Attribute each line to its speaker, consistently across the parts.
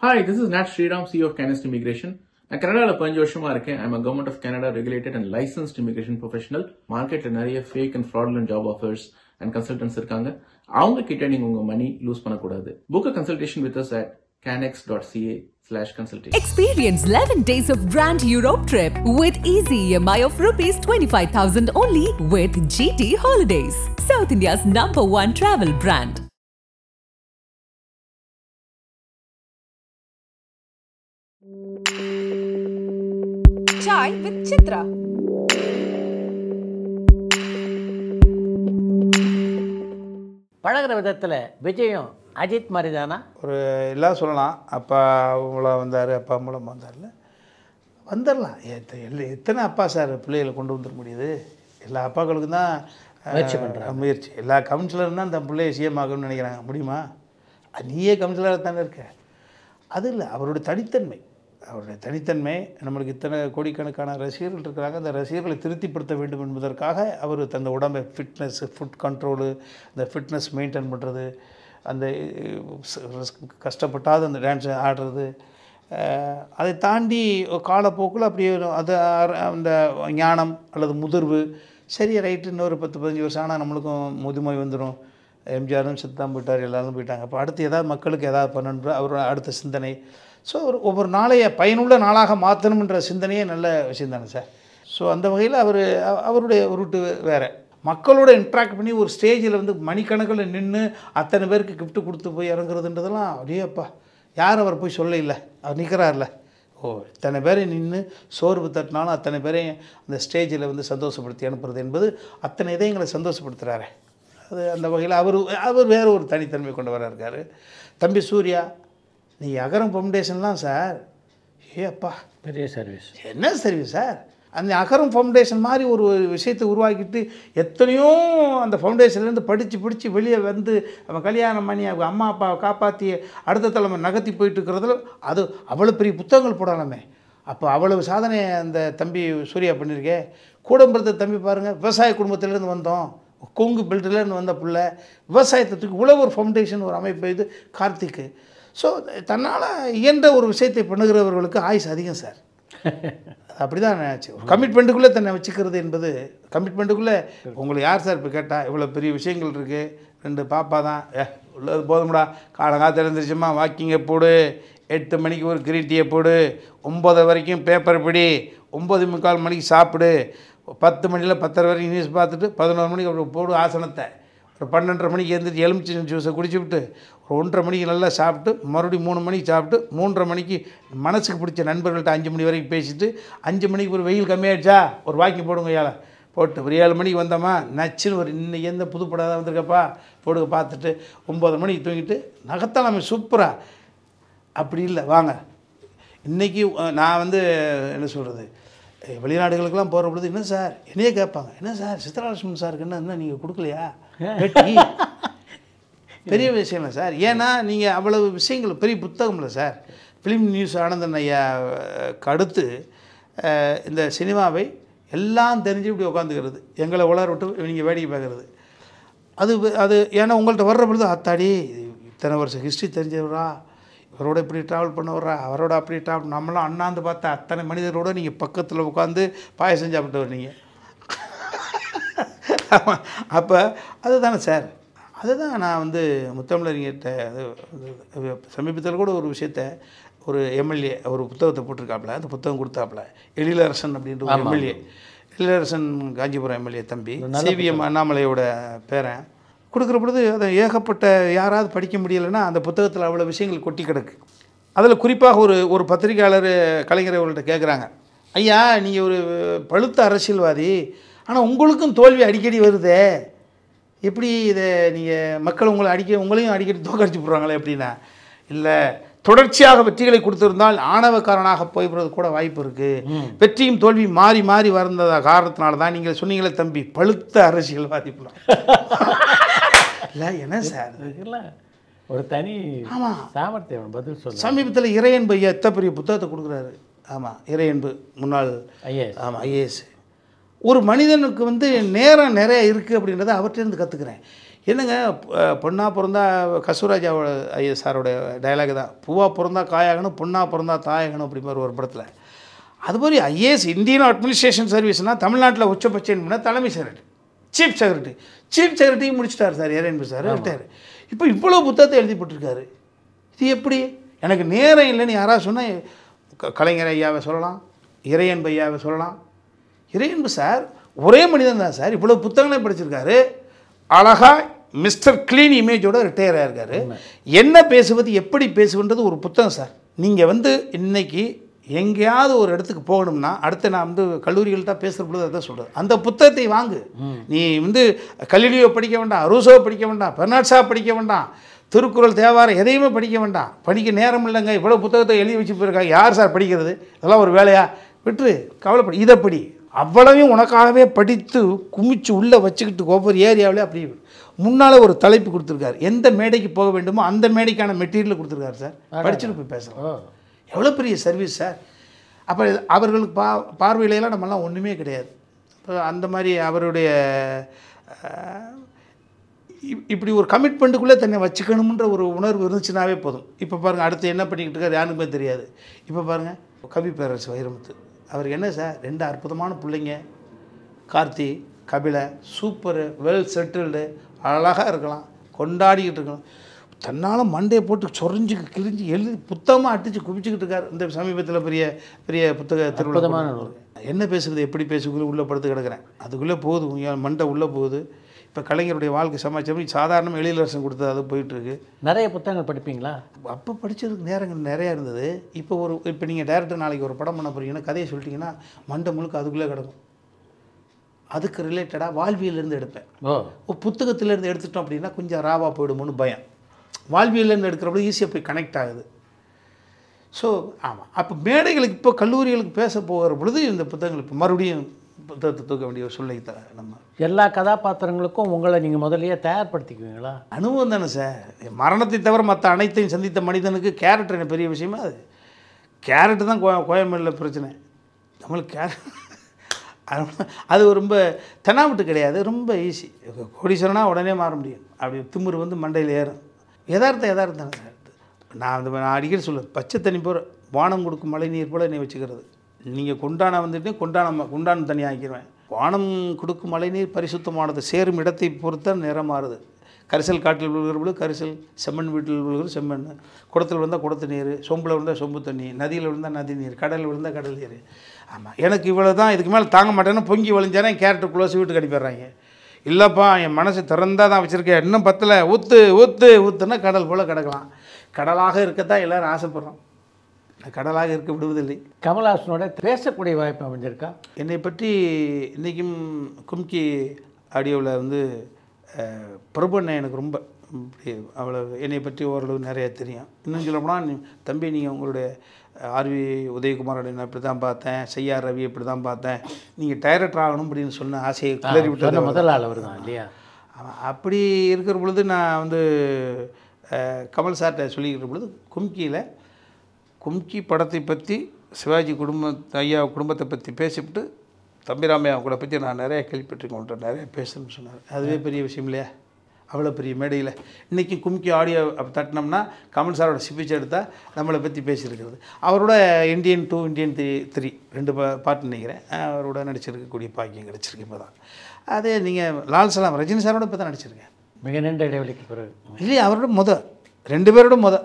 Speaker 1: Hi, this is Nat Sriram, CEO of Canist Immigration. நான் கனடாவில் பதினஞ்சு வருஷமா இருக்கேன் I'm government of Canada regulated and licensed immigration professional மார்க்கெட்ல நிறைய fake and fraudulent job offers and consultants இருக்காங்க அவங்க கிட்ட நீங்க உங்க மணி லூஸ் பண்ணக்கூடாது book a consultation with us at canex.ca dot CA slash consultation
Speaker 2: Experience 11 days of Grand Europe trip with easy EMI of rupees 25,000 only with GT Holidays, South India's number one travel brand.
Speaker 3: Chai with Chitra.
Speaker 4: பழகுற விதத்தில் விஜயும் அஜித் மாதிரி தானா
Speaker 5: ஒரு எல்லாம் சொல்லலாம். அப்பா மூலம் வந்தார் அப்பா மூலம் வந்தார்ல வந்துடலாம் எத்தனை அப்பா சார் பிள்ளைகளை கொண்டு வந்துட முடியுது? எல்லா அப்பாக்களுக்கும் தான்
Speaker 4: முயற்சி பண்றாங்க.
Speaker 5: முயற்சி. எல்லா கவுன்சிலரும் தான் தன் பிள்ளையை சிஎம் ஆகணும்னு நினைக்கிறாங்க. முடியுமா? நீயே கவுன்சிலராக தானே இருக்க. அது இல்லை. அவருடைய தனித்தன்மை. அவருடைய தனித்தன்மை நம்மளுக்கு இத்தனை கோடிக்கணக்கான ரசிகர்கள் இருக்கிறாங்க. அந்த ரசிகர்களை திருப்திப்படுத்த வேண்டும் என்பதற்காக அவர் தந்த உடம்பை ஃபிட்னஸ் ஃபுட் கண்ட்ரோலு இந்த ஃபிட்னஸ் மெயின்டைன் பண்ணுறது அந்த கஷ்டப்பட்டாத கஷ்டப்பட்டாது அந்த டான்ஸ் ஆடுறது அதை தாண்டி காலப்போக்கில் அப்படியே அது அந்த ஞானம் அல்லது முதிர்வு சரி ரைட்டு இன்னொரு பத்து பதினஞ்சு வருஷம் ஆனால் நம்மளுக்கும் முதுமை வந்துடும் எம்ஜிஆரும் செத்தான் போயிட்டார் எல்லாரும் போயிட்டாங்க. அப்போ அடுத்து ஏதாவது மக்களுக்கு ஏதாவது பண்ணணுன்ற அவரோட அடுத்த சிந்தனை. ஸோ ஒரு ஒவ்வொரு நாளைய பயனுள்ள நாளாக மாற்றணுன்ற சிந்தனையே நல்ல விஷயம் தானே சார். ஸோ அந்த வகையில் அவர் அவருடைய ரூட்டு வேறு. மக்களோட இன்ட்ராக்ட் பண்ணி ஒரு ஸ்டேஜில் வந்து மணிக்கணக்கில் நின்று அத்தனை பேருக்கு கிஃப்ட்டு கொடுத்து போய் இறங்குறதுன்றதெல்லாம் அப்படியே அப்பா யார் அவர் போய் சொல்ல இல்லை அவர் நிற்கிறார்ல ஓ இத்தனை பேரை நின்று சோர்வு தட்டினாலும் அத்தனை பேரையும் அந்த ஸ்டேஜில் வந்து சந்தோஷப்படுத்தி அனுப்புறது என்பது அத்தனை இதயங்களை சந்தோஷப்படுத்துகிறாரு அது அந்த வகையில் அவர் அவர் வேறு ஒரு தனித்தன்மை கொண்டவராக இருக்கார். தம்பி சூர்யா நீ அகரம் ஃபவுண்டேஷன்லாம் சார் ஏ அப்பா.
Speaker 4: பெரிய சர்வீஸ்
Speaker 5: என்ன சர்வீஸ் சார் அந்த அகரம் ஃபவுண்டேஷன் மாதிரி ஒரு விஷயத்தை உருவாக்கிட்டு எத்தனையோ அந்த ஃபவுண்டேஷன்லேருந்து படித்து படித்து வெளியே வந்து அவன் கல்யாணம் பண்ணி அவங்க அம்மா அப்பாவை காப்பாற்றி அடுத்த தலைமை நகர்த்தி போயிட்டு இருக்கிறதுல அது அவ்வளோ பெரிய புத்தகங்கள் போடலாமே. அப்போ அவ்வளவு சாதனை அந்த தம்பி சூர்யா பண்ணியிருக்கே கூட பிறந்த தம்பி பாருங்கள் விவசாய குடும்பத்திலேருந்து வந்தோம். கொங்கு பெல்ட்லேருந்து வந்த புள்ள. விவசாயத்தை தூக்கி உழவர் ஃபவுண்டேஷன் ஒரு அமைப்பு இது. கார்த்திக்கு. ஸோ தன்னால் இயன்ற ஒரு விஷயத்தை பண்ணுகிறவர்களுக்கு ஆயுஸ் அதிகம் சார். அப்படி தான் நினச்சி ஒரு கமிட்மெண்ட்டுக்குள்ளே தன்னை வச்சுக்கிறது என்பது கமிட்மெண்ட்டுக்குள்ளே உங்களுக்கு யார் சார் இப்போ கேட்டால் இவ்வளோ பெரிய விஷயங்கள் இருக்குது ரெண்டு பாப்பா தான். ஏ உள்ளது போதும்டா. காலங்காலத்தில் எழுந்திரிச்சுமா? வாக்கிங்கை போடு. எட்டு மணிக்கு ஒரு கிரீன் டீயை போடு. ஒம்பது வரைக்கும் பேப்பர் பிடி. ஒம்பது முக்கால் மணிக்கு சாப்பிடு. பத்து மணியில் பத்தரை வரைக்கும் நியூஸ் பார்த்துட்டு பதினோரு மணிக்கு அப்புறம் போடு ஆசனத்தை. ஒரு பன்னெண்டரை மணிக்கு எழுந்திரிச்சு எலுமிச்சி ஜூஸை குடிச்சு விட்டு ஒரு ஒன்றரை மணிக்கு நல்லா சாப்பிட்டு மறுபடியும் மூணு மணிக்கு சாப்பிட்டு மூன்றரை மணிக்கு மனசுக்கு பிடிச்ச நண்பர்கள்ட்ட அஞ்சு மணி வரைக்கும் பேசிட்டு அஞ்சு மணிக்கு ஒரு வெயில் கம்மியாயிடுச்சா? ஒரு வாக்கிங் போடுங்க ஏழை போட்டு ஒரு ஏழு மணிக்கு வந்தோமா? நச்சுன்னு ஒரு இன்னைக்கு எந்த புது படம் வந்திருக்கப்பா? போடுங்க பார்த்துட்டு ஒம்பது மணிக்கு தூங்கிட்டு நகத்தாலாமே சூப்பராக அப்படி இல்லை வாங்க. இன்றைக்கி நான் வந்து என்ன சொல்கிறது வெளிநாடுகளுக்கெல்லாம் போகிற பொழுது என்ன சார்? என்னையே கேட்பாங்க என்ன சார்? சித்ராலட்சுமி சாருக்கு என்ன என்ன நீங்கள் கொடுக்கலையா? பெரிய விஷயம் இல்லை சார். ஏன்னா நீங்கள் அவ்வளவு விஷயங்கள் பெரிய புத்தகம் இல்லை சார். ஃபிலிம் நியூஸ் ஆனந்தன் ஐயா அடுத்து இந்த சினிமாவை எல்லாம் தெரிஞ்சு இப்படி உட்காந்துக்கிறது எங்களை உலர விட்டு நீங்கள் வேடிக்கை பார்க்குறது. அது அது ஏன்னா உங்கள்கிட்ட வர்ற பொழுது அத்தாடி இத்தனை வருஷம் ஹிஸ்ட்ரி தெரிஞ்சவரா? இவரோட இப்படி ட்ராவல் பண்ணவரா? அவரோட அப்படி ட்ராவல் நம்மளாம் அண்ணாந்து பார்த்தா அத்தனை மனிதரோட நீங்கள் பக்கத்தில் உட்காந்து பாயசம் சாப்பிட்டு வர்றீங்க. அப்போ அதுதானே சார். அதுதான் நான் வந்து முத்தமிழறிஞர்கிட்ட அது சமீபத்தில் கூட ஒரு விஷயத்த ஒரு எம்எல்ஏ ஒரு புத்தகத்தை போட்டிருக்காப்புல அந்த புத்தகம் கொடுத்தாப்புல எழிலரசன் அப்படின்ற ஒரு எம்எல்ஏ. எழிலரசன் காஞ்சிபுரம் எம்எல்ஏ தம்பி. சிவிஎம் அண்ணாமலையோட பேரன். கொடுக்குற பொழுது அதை ஏகப்பட்ட யாராவது படிக்க முடியலைன்னா அந்த புத்தகத்தில் அவ்வளோ விஷயங்கள் கொட்டி கிடக்கு. அதில் குறிப்பாக ஒரு ஒரு பத்திரிக்கையாளர் கலைஞர் அவர்கள்ட்ட கேட்குறாங்க ஐயா நீங்கள் ஒரு பழுத்த அரசியல்வாதி. ஆனால் உங்களுக்கும் தோல்வி அடிக்கடி வருதே. எப்படி இதை நீங்கள் மக்கள் உங்களை அடிக்க உங்களையும் அடிக்கடி தோக்கடிச்சு போடுறாங்களே எப்படின்னா இல்லை தொடர்ச்சியாக வெற்றிகளை கொடுத்திருந்தால் ஆணவக்காரனாக போய்விடுறது கூட வாய்ப்பு இருக்குது வெற்றியும் தோல்வியும் மாறி மாறி வந்த காரணத்தினால தான் நீங்கள் சொன்னீங்களே தம்பி பழுத்த அரசியல்வாதி இல்லை என்ன சார்?
Speaker 4: ஒரு தனி
Speaker 5: ஆமா.
Speaker 4: சாமர்த்தியம் பதில் சொல்ல
Speaker 5: சமீபத்தில் இறையன்பு ஐயா எத்த பெரிய புத்தகத்தை கொடுக்குறாரு. ஆமாம் இறையன்பு முன்னாள்
Speaker 4: ஐஏஎஸ்.
Speaker 5: ஆமாம் ஐஏஎஸ். ஒரு மனிதனுக்கு வந்து நேரம் நிறைய இருக்குது அப்படின்றத அவர்கிட்டருந்து கற்றுக்குறேன் என்னங்க அஹ், பொண்ணா பிறந்தா கசூராஜாவோட ஐயா சாரோட டயலாக் தான். பூவா பிறந்தா காயாகணும் பொண்ணா பிறந்தா தாயாகணும் அப்படி மாதிரி ஒரு படத்தில். அதுமாதிரி ஐஏஎஸ் இந்தியன் அட்மினிஸ்ட்ரேஷன் சர்வீஸ்னால் தமிழ்நாட்டில் உச்சபட்சம்னா தலைமை செக்ரட்டரி சீஃப் செக்ரட்டரி சீஃப் செக்ரட்டரியும் முடிச்சிட்டார் சார் ஏரன்பு சார் ரிட்டையர் இப்போ இவ்வளோ புத்தகத்தை எழுதி போட்டிருக்காரு. இது எப்படி? எனக்கு நேரம் இல்லைன்னு யாராவது சொன்னால் கலைஞர் ஐயாவை சொல்லலாம் இறையன்பு ஐயாவை சொல்லலாம் இறையன்பு சார் ஒரே மனிதன் தான் சார். இவ்வளோ புத்தகங்களே படிச்சிருக்காரு. அழகா மிஸ்டர் க்ளீன் இமேஜோட ரிட்டையர் ஆயிருக்காரு என்ன பேசுவது எப்படி பேசுவன்றது ஒரு புத்தகம் சார். நீங்கள் வந்து இன்னைக்கு எங்கேயாவது ஒரு இடத்துக்கு போகணும்னா அடுத்து நான் வந்து கல்லூரிகள்கிட்ட பேசுகிற பொழுது அதான் சொல்கிறேன் அந்த புத்தகத்தை வாங்கு. நீ வந்து கலிலியோ படிக்க வேண்டாம் ரூசோ படிக்க வேண்டாம் பெர்னாட்ஸா படிக்க வேண்டாம் திருக்குறள் தேவாரம் எதையுமே படிக்க வேண்டாம். படிக்க நேரம் இல்லைங்க இவ்வளோ புத்தகத்தை எழுதி வச்சு போயிருக்காங்க. யார் சார் படிக்கிறது? இதெல்லாம் ஒரு வேலையா? விட்டுரு கவலைப்படி. இதை படி. அவ்வளவையும் உனக்காகவே படித்து குமிச்சு உள்ளே வச்சுக்கிட்டு ஒவ்வொரு ஏரியாவிலே அப்படி முன்னால் ஒரு தலைப்பு கொடுத்துருக்காரு. எந்த மேடைக்கு போக வேண்டுமோ அந்த மேடைக்கான மெட்டீரியல் கொடுத்துருக்காரு சார். படிச்சுட்டு போய் பேசலாம். எவ்வளோ பெரிய சர்வீஸ் சார். அப்போ அவர்களுக்கு பா பார்வையிலலாம் நம்மலாம் ஒன்றுமே கிடையாது. அந்த மாதிரி அவருடைய இப்படி ஒரு கமிட்மெண்ட்டுக்குள்ளே தன்னை வச்சுக்கணுன்ற ஒரு உணர்வு இருந்துச்சுனாவே போதும். இப்போ பாருங்கள் அடுத்து என்ன பண்ணிக்கிட்டு இருக்காரு யாருக்குமே தெரியாது. இப்போ பாருங்கள் கவி பேரரசு வைரமுத்து. அவருக்கு என்ன சார்? ரெண்டு அற்புதமான பிள்ளைங்க. Karthi Kapila super well settled அழகாக இருக்கலாம். கொண்டாடிக்கிட்டு இருக்கலாம். தன்னால் மண்டையை போட்டு சொரிஞ்சு கிழிஞ்சு எழுதி புத்தகமாக அடித்து குவிச்சுக்கிட்டு இருக்காரு. இந்த சமீபத்தில் பெரிய பெரிய புத்தக திருவிழா. என்ன பேசுகிறது எப்படி பேசுக்குள்ளே உள்ளே படுத்து கிடக்கிறேன்? அதுக்குள்ளே போகுது. மண்டை உள்ளே போகுது. இப்போ கலைஞருடைய வாழ்க்கை சமாச்சாரம் சாதாரண எழிலரசன் கொடுத்தது அது போயிட்டுருக்கு.
Speaker 4: நிறைய புத்தகங்கள் படிப்பீங்களா?
Speaker 5: அப்போ படித்ததுக்கு நேரங்கள் நிறையா இருந்தது. இப்போ ஒரு இப்போ நீங்கள் டேரக்டர் நாளைக்கு ஒரு படம் பண்ண போறீங்கன்னா கதையை சொல்லிட்டீங்கன்னா மண்டை முழுக்க அதுக்குள்ளே கிடக்கும். அதுக்கு ரிலேட்டடாக வாழ்வியலேருந்து எடுப்பேன்.
Speaker 4: ஓ.
Speaker 5: புத்தகத்திலேருந்து எடுத்துட்டோம் அப்படின்னா கொஞ்சம் ராவாக போயிடுமோன்னு பயம். வாழ்வியலேருந்து எடுக்கிறப்ப ஈஸியாக போய் கனெக்ட் ஆகுது. ஸோ ஆமாம் அப்போ மேடைகளுக்கு இப்போ கல்லூரிகளுக்கு பேச போகிற பொழுது இந்த புத்தகங்கள் இப்போ மறுபடியும் புத்தகத்தை தூக்க வேண்டிய ஒரு சூழ்நிலை த நம்ம.
Speaker 4: எல்லா கதாபாத்திரங்களுக்கும் உங்களை நீங்கள் முதல்லயே தயார்படுத்திக்குவீங்களா? அனுபவம்
Speaker 5: தானே சார். மரணத்தை தவிர மற்ற அனைத்தையும் சந்தித்த மனிதனுக்கு கேரக்டர் என்ன பெரிய விஷயமா அது? கேரக்டர் தான் கோ கோயம்பேடில் பிரச்சனை. நம்மளுக்கு கேரட் அது ரொம்ப தெனாவட்டு கிடையாது ரொம்ப ஈஸி கோடீஸ்வரனா உடனே மாற முடியும். அப்படி திமிரு வந்து மண்டையில் ஏறும். யதார்த்தம் யதார்த்தம் சார். நான் அந்த நான் அடிக்கடி சொல்லுவேன் பச்சை தண்ணி போகிற வானம் கொடுக்கும் மழை நீர் போல என்னை வச்சுக்கிறது. நீங்கள் குண்டான வந்துட்டு குண்டான குண்டான் தண்ணி ஆக்கிடுவேன் வானம் கொடுக்கும் மழை நீர் பரிசுத்தமானது. சேரும் இடத்தை பொறுத்த நிறம் மாறுது. கரிசல் காட்டில் விழுகிற கரிசல் செம்மண் வீட்டில் விழுகிற செம்மண். குடத்தில் விழுந்தால் குடத்து நீர் சொம்பில் விழுந்தால் சொம்பு தண்ணி நதியில் விழுந்தால் நதி நீர் கடலில் விழுந்தால் கடல் நீர். ஆமாம் எனக்கு இவ்வளோ தான் இதுக்கு மேலே தாங்க மாட்டேன்னு பொங்கி வழிஞ்சானே கேரட்டு க்ளோஸ் வீட்டுக்கு அனுப்பிடுறாங்க. இல்லைப்பா என் மனசு திறந்தால் தான் வச்சுருக்கேன். இன்னும் பத்தலை. ஊத்து ஊத்து ஊத்துன்னா கடல் போல் கிடக்கலாம். கடலாக இருக்கத்தான் எல்லாரும் ஆசைப்பட்றோம். கடலாக இருக்க விடுவதில்லை.
Speaker 4: கமல்ஹாசனோட பேசக்கூடிய வாய்ப்பு அமைஞ்சிருக்கா?
Speaker 5: என்னை பற்றி இன்றைக்கும் கும்கி ஆடியோவில் வந்து அஹ், பிரபு அண்ணன் எனக்கு ரொம்ப அவ்வளோ என்னை பற்றி ஓரளவு நிறைய தெரியும். இன்னும் சொல்லப்போனால் தம்பி நீங்கள் உங்களுடைய ஆர்வி உதயகுமாரோட நான் இப்படி தான் பார்த்தேன் செய்யார் ரவி இப்படி தான் பார்த்தேன். நீங்கள் டைரக்டர் ஆகணும் அப்படின்னு சொன்ன ஆசையை கிளறி விட்டது.
Speaker 4: முதல் ஆள் அவர் தான் இல்லையா?
Speaker 5: அப்படி இருக்கிற பொழுது நான் வந்து கமல் சார்கிட்ட சொல்லிக்கிற பொழுது கும்கியில் கும்கி படத்தை பற்றி சிவாஜி குடும்ப ஐயா குடும்பத்தை பற்றி பேசிவிட்டு தம்பிராமையா கூட பற்றி நான் நிறைய கேள்விப்பட்டிருக்கேன். உங்கள்கிட்ட நிறைய பேசணும்னு சொன்னார். அதுவே பெரிய விஷயம் இல்லையா? அவ்வளோ பெரிய மேடையில். இன்றைக்கி கும்கி ஆடியோ தட்டினோம்னா கமல் சாரோட ஸ்பீச் எடுத்தால் நம்மளை பற்றி பேசியிருக்கிறது. அவரோட Indian two Indian three three ரெண்டு பா பாட்டு நினைக்கிறேன். அவரோட நடிச்சிருக்கக்கூடிய பாக்கியம் கிடச்சிருக்கு இப்போ தான் அதே நீங்கள் லால் சலாம் ரஜினி சாரோட இப்போ தான் நடிச்சிருக்கேன்.
Speaker 4: மிக நீண்ட இடைவெளிக்கு பிறகு.
Speaker 5: இல்லையா அவரோட முத. ரெண்டு பேரோட முத.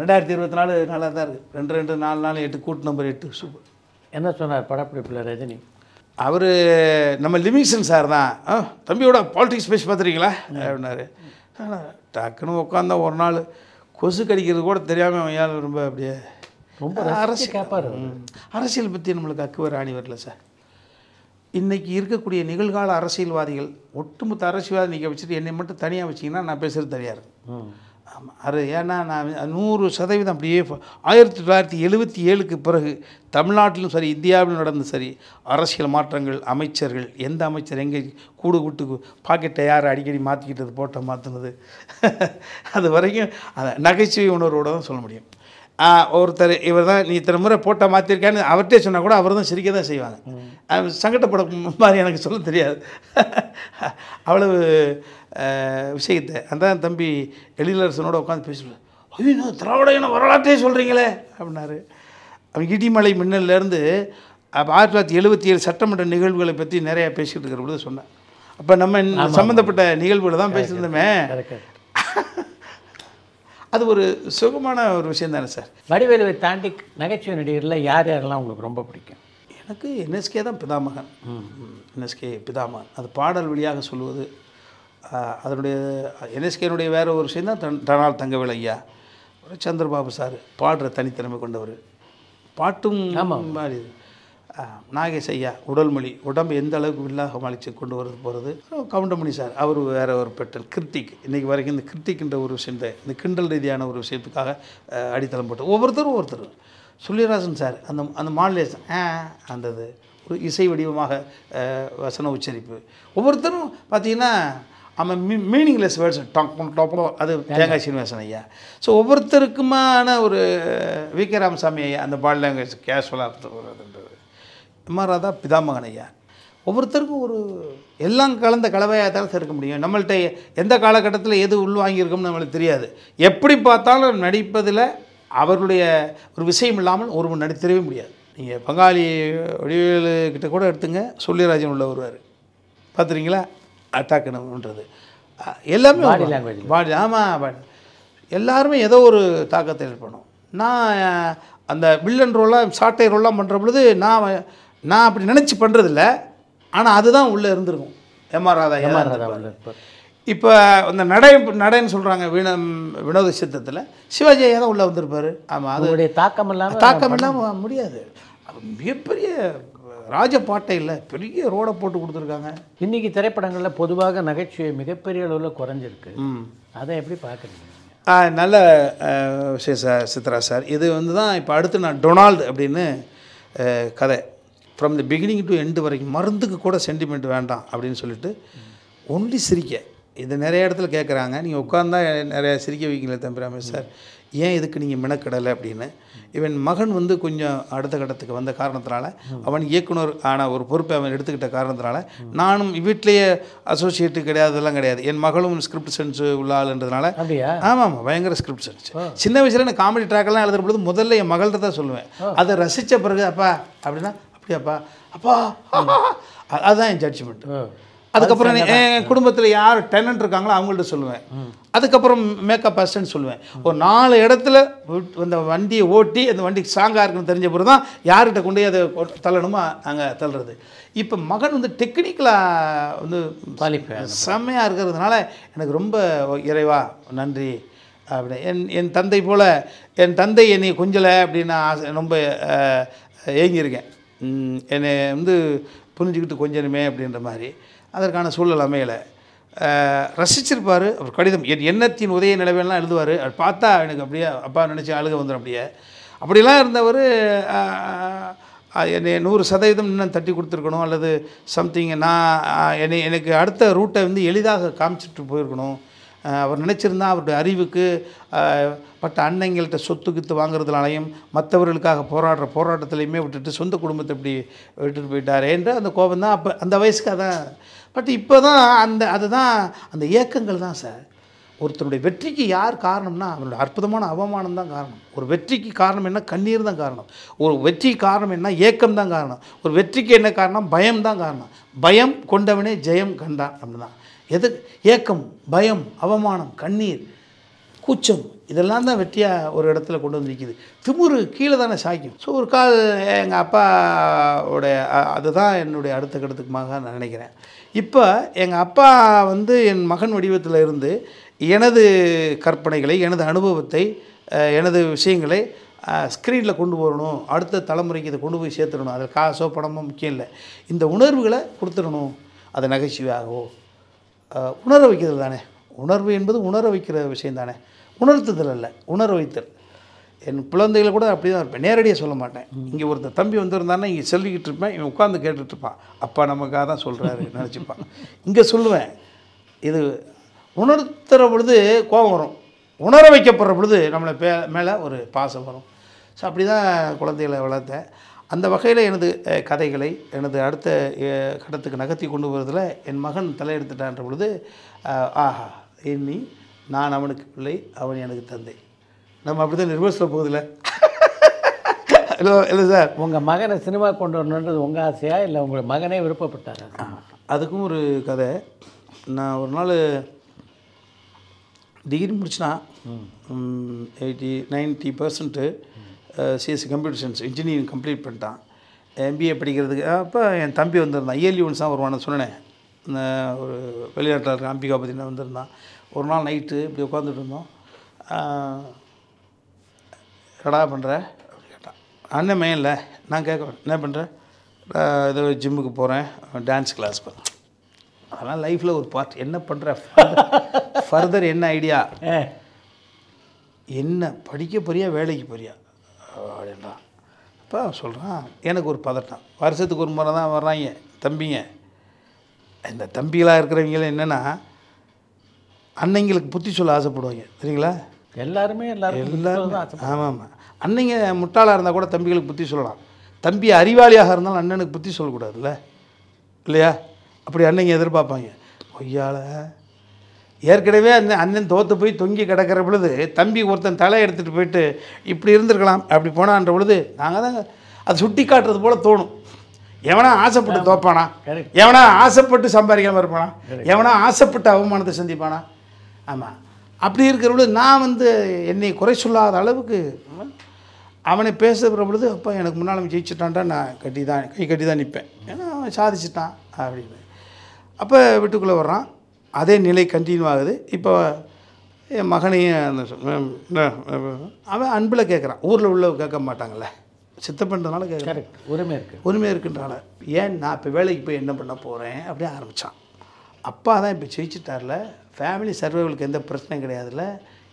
Speaker 5: ரெண்டாயிரத்தி இருபத்தி நாலு நல்லா தான் இருக்குது ரெண்டு ரெண்டு நாலு நாலு எட்டு கூட்டு நம்பர் எட்டு சூப்பர்
Speaker 4: என்ன சொன்னார் படப்பிடிப்பில் ரஜினி?
Speaker 5: அவர் நம்ம லிவிங்ஸ்டன் சார் தான். தம்பியோட பாலிடிக்ஸ் பேசி பார்த்துருக்கீங்களா? அப்படின்னாரு. டக்குன்னு உட்காந்தா ஒரு நாள் கொசு கடிக்கிறது கூட தெரியாமல் அவன் ஏன் ரொம்ப அப்படியே
Speaker 4: ரொம்ப
Speaker 5: அரசியல்
Speaker 4: கேட்பாரு.
Speaker 5: அரசியல் பற்றி நம்மளுக்கு அக்குவர் ஆணி வரல சார். இன்றைக்கி இருக்கக்கூடிய நிகழ்கால அரசியல்வாதிகள் ஒட்டுமொத்த அரசியல்வாதி நீங்கள் வச்சுட்டு என்னை மட்டும் தனியாக வச்சிங்கன்னா நான் பேசுகிறது தனியாக இருக்கும் ஆமாம் அது ஏன்னா நான் நூறு சதவீதம் அப்படியே ஆயிரத்தி தொள்ளாயிரத்தி எழுபத்தி ஏழுக்கு பிறகு தமிழ்நாட்டிலும் சரி இந்தியாவிலும் நடந்த சரி அரசியல் மாற்றங்கள் அமைச்சர்கள் எந்த அமைச்சர் எங்கே கூடு விட்டு பாக்கெட்டை யார் அடிக்கடி மாற்றிக்கிட்டது போட்ட மாற்றினது அது வரைக்கும் அதை நகைச்சுவை உணர்வோடு தான் சொல்ல முடியும். ஒருத்தர் இவர் தான் நீ இத்தனை முறை போட்டால் மாற்றிருக்கான்னு அவர்கிட்டே சொன்னால் கூட அவர் தான் சிரிக்க தான் செய்வாங்க. சங்கடப்பட மாதிரி எனக்கு சொல்ல தெரியாது. அவ்வளவு விஷயத்தை. அந்த தம்பி எழிலரசனோட உட்காந்து பேசுவேன் ஐயோ திராவிட இன வரலாற்றே சொல்கிறீங்களே அப்படின்னாரு. அவன் இடிமலை மின்னல்லேருந்து ஆயிரத்தி தொள்ளாயிரத்தி எழுபத்தி ஏழு சட்டமன்ற நிகழ்வுகளை பற்றி நிறையா பேசிக்கிட்டு இருக்கிற பொழுது சொன்னேன். அப்போ நம்ம சம்மந்தப்பட்ட நிகழ்வுகளை தான் பேசியிருந்தோமே. அது ஒரு சுகமான ஒரு விஷயம் தானே சார்?
Speaker 4: வடிவேலுவை தாண்டி நகைச்சுவை நடிகரில் யார் யாரெல்லாம் உங்களுக்கு ரொம்ப பிடிக்கும்?
Speaker 5: எனக்கு என்எஸ்கே தான் பிதாமகன். என்எஸ்கே பிதாமகன். அது பாடல் வழியாக சொல்லுவது ஆஹ், அதனுடைய என்எஸ்கேனுடைய வேற ஒரு விஷயம் தான் தன் தனால் தங்கவேல் ஐயா. ஒரு சந்திரபாபு சார் பாடுற தனித்திறமை கொண்டவர். பாட்டும் மாதிரி. நாகேஷ் ஐயா உடல்மொழி உடம்பு எந்த அளவுக்கு வில்லாக மலிச்சு கொண்டு வரது போகிறது கவுண்டமணி சார் அவர் வேற ஒரு பெட்டல் கிருத்திக். இன்றைக்கி வரைக்கும் இந்த கிருத்திக்ன்ற ஒரு விஷயத்தை இந்த கிண்டல் ரீதியான ஒரு விஷயத்துக்காக அடித்தளம் போட்டு ஒவ்வொருத்தரும் ஒவ்வொருத்தர் சுள்ளிராசன் சார் அந்த அந்த மாடுலேஷன் ஆ அந்த இது ஒரு இசை வடிவமாக வசன உச்சரிப்பு. ஒவ்வொருத்தரும் பார்த்தீங்கன்னா அவன் மீ மீனிங்லெஸ் வேர்ட்ஸ் டாப் டாப்போ அது தேங்காய் சீனிவாசன் ஐயா. ஸோ ஒவ்வொருத்தருக்குமான ஒரு வி கே ராமசாமி ஐயா அந்த பாடி லாங்குவேஜ் கேஷுவலாக வருதுன்றது. எம்ஆர் ராதா பிதாமகன் ஐயா. ஒவ்வொருத்தருக்கும் ஒரு எல்லாம் கலந்த கலவையாக தான் இருக்க முடியும். நம்மள்ட்ட எந்த காலகட்டத்தில் எது உள்வாங்கியிருக்கோம்னு நம்மளுக்கு தெரியாது. எப்படி பார்த்தாலும் நடிப்பதில் அவர்களுடைய ஒரு விஷயம் இல்லாமல் ஒருவன் நடித்திடவே முடியாது. நீங்கள் பங்காளி வடிவேலு கிட்ட கூட எடுத்துங்க. சொல்லிராஜன் உள்ள வருவார். பார்த்துறீங்களா அட்டாக்கணுன்றது அஹ் எல்லாமே வருவாங்க.
Speaker 4: language.
Speaker 5: பாடி ஆமாம் பாடி எல்லாருமே ஏதோ ஒரு தாக்கத்தை ஏற்படும் நான் அந்த வில்லன் ரோலாக சாட்டை ரோலாக பண்ணுற பொழுது நான் நான் அப்படி நினச்சி பண்ணுறதில்ல ஆனால் அதுதான் உள்ளே இருந்திருக்கும். எம்ஆர் ராதா
Speaker 4: எம்ஆர் ராதா
Speaker 5: இப்போ இந்த நடை நடைன்னு சொல்கிறாங்க வீண வினோத சித்தத்தில். சிவாஜி ஐயா தான் உள்ளே வந்திருப்பார். ஆமாம் அது
Speaker 4: உங்களுடைய தாக்கம் இல்லாமல்
Speaker 5: தாக்கம் இல்லாமல் முடியாது. மிகப்பெரிய ராஜபாட்டை இல்லை பெரிய ரோடை போட்டு கொடுத்துருக்காங்க.
Speaker 4: இன்னைக்கு திரைப்படங்களில் பொதுவாக நகைச்சுவை மிகப்பெரிய அளவில் குறைஞ்சிருக்கு. அதை எப்படி பார்க்குறீங்க?
Speaker 5: நல்ல விஷயம் சார் சித்ரா சார். இது வந்து தான் இப்போ அடுத்து நான் டொனால்டு அப்படின்னு கதை. From the beginning to end வரைக்கும் மருந்துக்கு கூட சென்டிமெண்ட் வேண்டாம் அப்படின்னு சொல்லிட்டு ஒன்லி சிரிக்க. இது நிறைய இடத்துல கேட்குறாங்க நீங்கள் உட்காந்தா நிறைய சிரிக்க வைக்கல தம்பிராமே சார். ஏன் இதுக்கு நீங்கள் மெனக்கிடலை அப்படின்னு? இவன் மகன் வந்து கொஞ்சம் அடுத்த கட்டத்துக்கு வந்த காரணத்தினால அவன் இயக்குனர் ஆன ஒரு பொறுப்பை அவன் எடுத்துக்கிட்ட காரணத்தினால நானும் வீட்டிலேயே அசோசியேட்டு கிடையாது அதெல்லாம் கிடையாது. என் மகளும் ஸ்கிரிப்ட் சென்ஸ் உள்ள ஆளுன்றதுனால
Speaker 4: அப்படியா?
Speaker 5: ஆமாம் ஆமாம் பயங்கர ஸ்கிரிப்ட் சென்ஸ் சின்ன வயசுல நான் காமெடி ட்ராக்கெல்லாம் எழுதுற பொழுது முதல்ல என் மகள்கிட்ட தான் சொல்லுவேன். அதை ரசித்த பிறகு அப்பா அப்படின்னா அப்படியாப்பா அப்பா அதுதான் என் ஜட்ஜ்மெண்ட் அதுக்கப்புறம் என் குடும்பத்தில் யார் டெனன்ட் இருக்காங்களோ அவங்கள்ட்ட சொல்லுவேன். அதுக்கப்புறம் மேக்கப் அசிஸ்டன்ட் சொல்லுவேன். ஒரு நாலு இடத்துல அந்த வண்டியை ஓட்டி அந்த வண்டி ஸ்ட்ராங்காக இருக்குன்னு தெரிஞ்ச பிறகு தான் யார்கிட்ட கொண்டு போய் அதை தள்ளணுமோ அங்கே தள்ளுறது. இப்போ மகன் வந்து டெக்னிக்கலாக வந்து செம்மையாக இருக்கிறதுனால எனக்கு ரொம்ப இறைவா நன்றி. அப்படி. என் என் தந்தை போல் என் தந்தை என்னை கொஞ்சலை அப்படின்னு நான் ஆசை ரொம்ப ஏங்கியிருக்கேன். என்னை வந்து புரிஞ்சுக்கிட்டு கொஞ்சணுமே அப்படின்ற மாதிரி. அதற்கான சூழல் அமையலை. ரசிச்சிருப்பார். அவர் கடிதம் என் எண்ணத்தின் உதய நிலவெல்லாம் எழுதுவார். அது பார்த்தா எனக்கு அப்படியே அப்பா நினச்சி அழுக வந்துடும் அப்படியே. அப்படிலாம் இருந்தவர் என்னை நூறு சதவீதம் இன்னும் தட்டி கொடுத்துருக்கணும். அல்லது சம்திங் நான் என்னை எனக்கு அடுத்த ரூட்டை வந்து எளிதாக காமிச்சிட்டு போயிருக்கணும். அவர் நினச்சிருந்தா அவருடைய அறிவுக்கு பட்ட அன்னைங்கள்ட்ட சொத்து கித்து வாங்குறதுனாலையும் மற்றவர்களுக்காக போராடுற போராட்டத்திலையுமே விட்டுட்டு சொந்த குடும்பத்தை இப்படி விட்டுட்டு போயிட்டாரே என்று அந்த கோபம் தான் அப்போ அந்த வயசுக்கு அதான். பட் இப்போ தான் அந்த அதுதான் அந்த ஏக்கங்கள் தான் சார். ஒருத்தருடைய வெற்றிக்கு யார் காரணம்னா அவருடைய அற்புதமான அவமானம் தான் காரணம். ஒரு வெற்றிக்கு காரணம் என்ன? கண்ணீர் தான் காரணம். ஒரு வெற்றி காரணம் என்ன? ஏக்கம் தான் காரணம். ஒரு வெற்றிக்கு என்ன காரணம்? பயம் தான் காரணம். பயம் கொண்டவனே ஜெயம் கண்டான். அப்படிதான். எது ஏக்கம் பயம் அவமானம் கண்ணீர் கூச்சம் இதெல்லாம் தான் வெற்றியாக ஒரு இடத்துல கொண்டு வந்து நிற்கிது திமுரு கீழே தானே சாய்க்கும். ஸோ ஒரு கால் எங்கள் அப்பாவோடைய அதுதான் என்னுடைய அடுத்த கட்டத்துக்குமாக நான் நினைக்கிறேன். இப்போ எங்கள் அப்பா வந்து என் மகன் வடிவத்தில் இருந்து எனது கற்பனைகளை எனது அனுபவத்தை எனது விஷயங்களை ஸ்க்ரீனில் கொண்டு வரணும் அடுத்த தலைமுறைக்கு இதை கொண்டு போய் சேர்த்துடணும். அதில் காசோ பணமோ முக்கியம் இல்லை. இந்த உணர்வுகளை கொடுத்துடணும். அது நகைச்சுவையாகவோ உணர வைக்கிறது தானே. உணர்வு என்பது உணர வைக்கிற விஷயம் தானே. உணர்த்துதல் அல்ல உணர வைத்தல். என் குழந்தைகளை கூட அப்படி தான் இருப்பேன். நேரடியாக சொல்ல மாட்டேன். இங்கே ஒருத்தர் தம்பி வந்திருந்தான்னா இங்கே சொல்லிக்கிட்டு இருப்பேன். இவன் உட்காந்து கேட்டுட்டு இருப்பான். அப்பா நமக்காக தான் சொல்கிறாரு நினச்சிப்பான். இங்கே சொல்லுவேன். இது உணர்த்துற பொழுது கோபம் வரும். உணர வைக்கப்படுற பொழுது நம்மளை பே மேலே ஒரு பாசம் வரும். ஸோ அப்படி தான் குழந்தைகளை வளர்த்தேன். அந்த வகையில் எனது கதைகளை எனது அடுத்த கட்டத்துக்கு நகர்த்தி கொண்டு வருவதில் என் மகன் தலையெடுத்துட்டான்ற பொழுது ஆஹா எண்ணி நான் அவனுக்கு பிள்ளை அவன் எனக்கு தந்தை. நம்ம அப்படி தான் ரிவர்ஸில் போகுதுல்ல இல்லை இல்லை சார்.
Speaker 4: உங்கள் மகனை சினிமா கொண்டு வரணுன்றது உங்கள் ஆசையா இல்லை உங்கள் மகனே விருப்பப்பட்டாரா?
Speaker 5: அதுக்கும் ஒரு கதை. நான் ஒரு நாள் degree முடிச்சுனா eighty ninety percent CSC computer science engineering complete பண்ணிட்டான். எம்பிஏ படிக்கிறதுக்கு அப்போ என் தம்பி வந்திருந்தான். இயர்லி ஒன்ஸ் தான் வருவான்னு சொன்னேன். ஒரு வெளிநாட்டில் இருக்க அம்பிகா பற்றின வந்திருந்தான். ஒரு நாள் நைட்டு இப்படி உட்காந்துட்டு இருந்தோம். என்னடா பண்ணுற அப்படி கேட்டான். அண்ணன் இல்லை நான் கேட்குறேன் என்ன பண்ணுறேன் ஏதோ ஜிம்முக்கு போகிறேன் டான்ஸ் கிளாஸ் போகிறேன் அதெல்லாம் லைஃப்பில் ஒரு பார்ட் என்ன பண்ணுற ஃபர்தர் என்ன ஐடியா என்ன படிக்க போறியா வேலைக்கு போறியா? அப்படின்றான் அப்போ சொல்கிறான் எனக்கு ஒரு பதட்டம். வருஷத்துக்கு ஒரு முறை தான் வர்றாங்க தம்பிங்க. இந்த தம்பிகளாக இருக்கிறவங்கள என்னென்னா அன்னைங்களுக்கு புத்தி சொல்ல ஆசைப்படுவாங்க. சரிங்களா?
Speaker 4: எல்லாருமே எல்லாரும்
Speaker 5: எல்லாரும் ஆமாம் ஆமாம். அன்னைங்க முட்டாளாக இருந்தால் கூட தம்பிகளுக்கு புத்தி சொல்லலாம். தம்பி அறிவாளியாக இருந்தாலும் அண்ணனுக்கு புத்தி சொல்லக்கூடாதுல்ல? இல்லையா? அப்படி அன்னைங்க எதிர்பார்ப்பாங்க. கொய்யால ஏற்கனவே அந்த அண்ணன் தோற்று போய் தொங்கி கிடக்கிற பொழுது தம்பி ஒருத்தன் தலை எடுத்துகிட்டு போயிட்டு இப்படி இருந்திருக்கலாம் அப்படி போனான்ற பொழுது நாங்கள் தான் அதை சுட்டி காட்டுறது போல தோணும். எவனா ஆசைப்பட்டு தோப்பானா. எவனா ஆசைப்பட்டு சம்பாதிக்காம இருப்பானா? எவனா ஆசைப்பட்டு அவமானத்தை சந்திப்பானா? ஆமாம் அப்படி இருக்கிற பொழுது நான் வந்து என்னை குறை சொல்லாத அளவுக்கு அவனை பேசுகிற பொழுது அப்போ எனக்கு முன்னால் ஜெயிச்சிட்டான்டா நான் கட்டி தான் கை கட்டி தான் நிற்பேன் ஏன்னா அவன் சாதிச்சிட்டான் அப்படின்னு அப்போ வீட்டுக்குள்ளே வர்றான். அதே நிலை கண்டினியூ ஆகுது. இப்போ என் மகனையும் அவன் அன்பில் கேட்குறான் ஊரில் உள்ள கேட்க மாட்டாங்கல்ல. சித்தப்பன்றதுனால கேட்குறான்
Speaker 4: கரெக்ட் உரிமை இருக்குது
Speaker 5: உரிமை இருக்குன்றால ஏன் நான் இப்போ வேலைக்கு போய் என்ன பண்ண போகிறேன் அப்படியே ஆரம்பித்தான் அப்பா தான் இப்போ ஜெயிச்சிட்டார்ல. ஃபேமிலி சர்வைவலுக்கு எந்த பிரச்சனையும் கிடையாதுல்ல.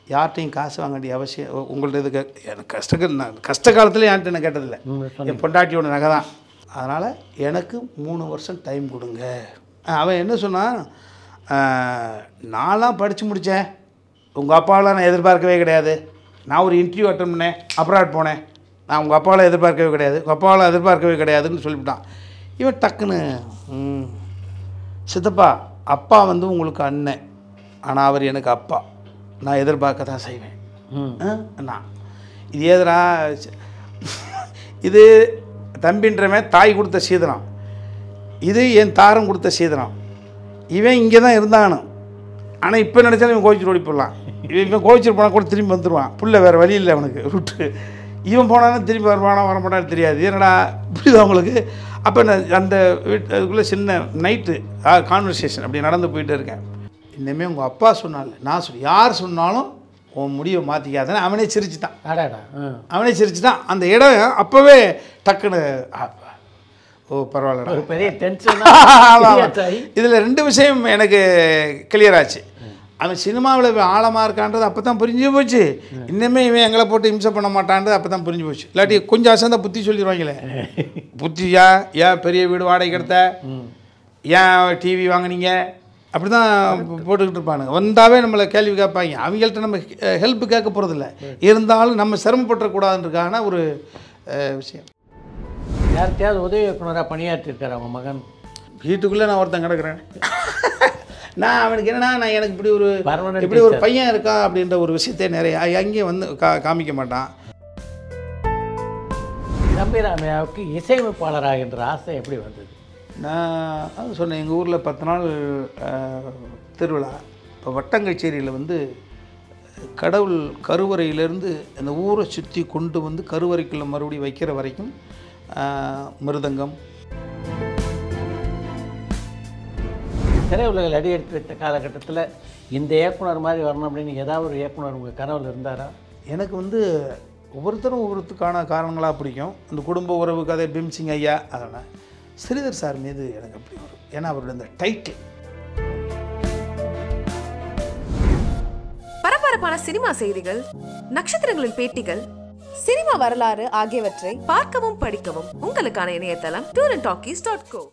Speaker 5: யார்கிட்டையும் காசு வாங்க வேண்டிய அவசியம் உ- உங்கள்ட்ட இது கே- எனக்கு கஷ்ட நான் கஷ்ட காலத்தில் என்கிட்ட நான் கேட்டதில்லை. என் பொண்டாட்டியோட நகை தான் அதனால் எனக்கு மூணு வருஷம் டைம் கொடுங்க. அவன் என்ன சொன்னான்? நான்லாம் படித்து முடித்தேன் உங்கள் அப்பாவெலாம் நான் எதிர்பார்க்கவே கிடையாது. நான் ஒரு இன்டர்வியூ அட்டன் பண்ணேன் அப்ராட் போனேன். நான் உங்கள் அப்பாவில் எதிர்பார்க்கவே கிடையாது. உங்கள் அப்பாவில் எதிர்பார்க்கவே கிடையாதுன்னு சொல்லிவிட்டான். இவன் டக்குன்னு சித்தப்பா அப்பா வந்து உங்களுக்கு அண்ணன். ஆனால் அவர் எனக்கு அப்பா. நான் எதிர்பார்க்க தான் செய்வேன் நான். இது ஏதுடா சி- இது தம்பின்றவன் தாய் கொடுத்த சீதனம். இது என் தாரம் கொடுத்த சீதனம். இவன் இங்கே தான் இருந்தானு. ஆனால் இப்போ நினச்சாலும் இவன் கோச்சிட்டு ஓடி போடலாம் இவன் இவன் கோச்சிட்டு போனால் கூட திரும்பி வந்துடுவான் புள்ள வேறு வழி இல்லை அவனுக்கு ரூட்டு இவன் போனாலும் திரும்பி வருவானா வரமாட்டான்னு தெரியாது. என்னடா புரியுதா உங்களுக்கு? அப்போ நான் அந்த வீட்டு அதுக்குள்ளே சின்ன நைட்டு கான்வர்சேஷன் அப்படி நடந்து போயிட்டு இருக்கேன். இனிமேல் உங்கள் அப்பா சொன்னால நான் சொல் யார் சொன்னாலும் உன் முடிவை மாற்றிக்காதன்னு அவனே சிரிச்சிட்டான். அவனே சிரிச்சிட்டான். அந்த இடம் அப்போவே டக்குன்னு ஓ பரவாயில்லடா.
Speaker 4: ஒரு பெரிய டென்ஷன்
Speaker 5: இதில் ரெண்டு விஷயம் எனக்கு கிளியர் ஆச்சு. அவன் சினிமாவில் ஆழமாக இருக்கான்றது அப்போ தான் புரிஞ்சு போச்சு. இன்னுமே இவன் எங்களை போட்டு இம்சை பண்ண மாட்டான்றது அப்போ தான் புரிஞ்சு போச்சு. இல்லாட்டி கொஞ்சம் அசந்தா புத்தி சொல்லிடுவாங்களே புத்தி ஏன் பெரிய வீடு வாடகை எடுத்த ஏன் டிவி வாங்குனீங்க? அப்படி தான் போட்டுக்கிட்டு இருப்பானுங்க. வந்தாவே நம்மளை கேள்வி கேட்பாங்க. அவங்கள்ட்ட நம்ம ஹெல்ப் கேட்க போகிறதில்ல இருந்தாலும் நம்ம சிரமப்பட்டுறக்கூடாதுன்றதுக்கான ஒரு விஷயம்.
Speaker 4: யார்கிட்டயாவது உதவி இயக்குனராக பணியாற்றிருக்காரு அவங்க மகன்?
Speaker 5: வீட்டுக்குள்ளே நான் ஒருத்தன் கிடக்குறேன். நான் அவனுக்கு என்னன்னா நான் எனக்கு இப்படி ஒரு இப்படி ஒரு. பையன் இருக்கா அப்படின்ற ஒரு விஷயத்தை நிறைய அங்கேயும் வந்து கா காமிக்க மாட்டான்.
Speaker 4: நம்பிராமையாவுக்கு இசையமைப்பாளராகின்ற ஆசை எப்படி வந்தது?
Speaker 5: நான் சொன்னேன் எங்கள் ஊரில் பத்து நாள் திருவிழா. இப்போ வட்டங்கச்சேரியில் வந்து கடவுள் கருவறையிலேருந்து அந்த ஊரை சுற்றி கொண்டு வந்து கருவறைக்குள்ளே மறுபடியும் வைக்கிற வரைக்கும் மிருதங்கம்.
Speaker 4: திரையுலகில் அடி எடுத்து வைத்த காலகட்டத்தில் இந்த இயக்குனர் மாதிரி வரணும் அப்படின்னு ஏதாவது ஒரு இயக்குனர் உங்கள் கனவுல இருந்தாரா?
Speaker 5: எனக்கு வந்து ஒவ்வொருத்தரும் ஒவ்வொருத்துக்கான காரணங்களாக பிடிக்கும். அந்த குடும்ப உறவு கதை பீம்சிங் ஐயா அதெல்லாம் ஸ்ரீதர் சார் மீது எனக்கு அப்படி வரும் ஏன்னா அவரோட அந்த டைட்டில்
Speaker 3: பரபரப்பான சினிமா செய்திகள் நட்சத்திரங்களின் பேட்டிகள் சினிமா வரலாறு ஆகியவற்றை பார்க்கவும் படிக்கவும் உங்களுக்கான இணையதளம் tour and talkies dot co.